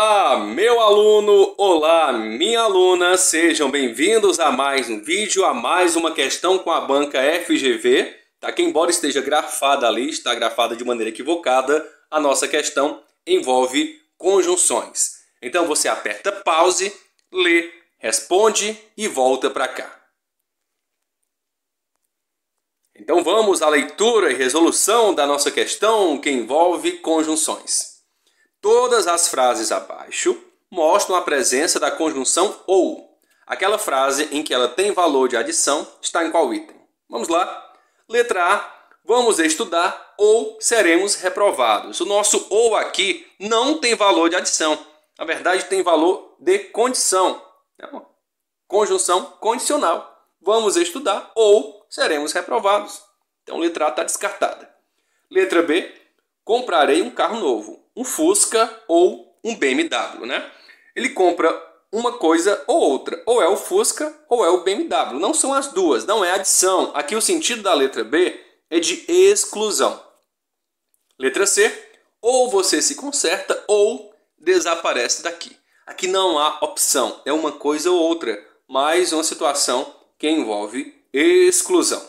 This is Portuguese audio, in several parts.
Olá, meu aluno, olá, minha aluna, sejam bem-vindos a mais um vídeo, a mais uma questão com a banca FGV. Tá? Que embora esteja grafada ali, está grafada de maneira equivocada, a nossa questão envolve conjunções. Então você aperta pause, lê, responde e volta para cá. Então vamos à leitura e resolução da nossa questão que envolve conjunções. Todas as frases abaixo mostram a presença da conjunção ou. Aquela frase em que ela tem valor de adição está em qual item? Vamos lá. Letra A. Vamos estudar ou seremos reprovados. O nosso ou aqui não tem valor de adição. Na verdade, tem valor de condição. É uma conjunção condicional. Vamos estudar ou seremos reprovados. Então, letra A está descartada. Letra B. Comprarei um carro novo um Fusca ou um BMW, né? Ele compra uma coisa ou outra, ou é o Fusca ou é o BMW. Não são as duas, não é adição. Aqui o sentido da letra B é de exclusão. Letra C, ou você se conserta ou desaparece daqui. Aqui não há opção, é uma coisa ou outra, mais uma situação que envolve exclusão.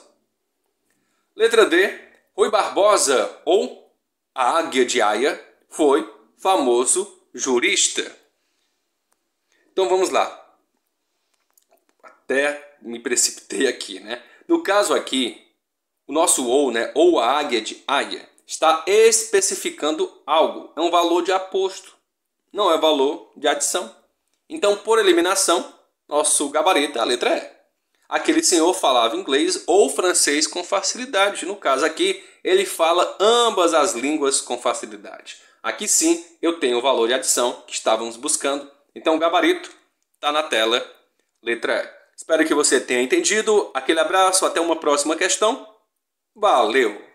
Letra D, Rui Barbosa ou a Águia de Aia foi famoso jurista. Então vamos lá. Até me precipitei aqui, né? No caso aqui, o nosso ou, né, ou a águia de águia, está especificando algo. É um valor de aposto, não é valor de adição. Então, por eliminação, nosso gabarito é a letra E. Aquele senhor falava inglês ou francês com facilidade. No caso aqui, ele fala ambas as línguas com facilidade. Aqui sim eu tenho o valor de adição que estávamos buscando. Então o gabarito está na tela, letra E. Espero que você tenha entendido. Aquele abraço, até uma próxima questão. Valeu!